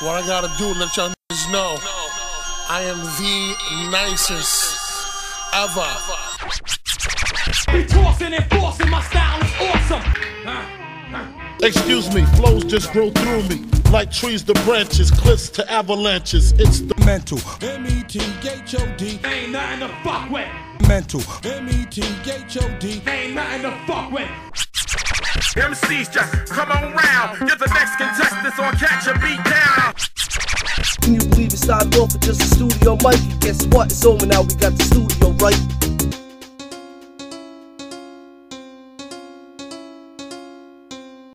What I gotta do, let y'all niggas know. I am the nicest ever. Be tossing and forcing, my style is awesome. Excuse me, flows just grow through me. Like trees to branches, cliffs to avalanches. It's the mental, M-E-T-H-O-D, Ain't nothing to fuck with. mental. M-E-T-H-O-D. Ain't nothing to fuck with. MCs just come on round. You're the next contestant on Catch a Beat Down. Started off with just a studio mic? Guess what? It's over now, we got the studio.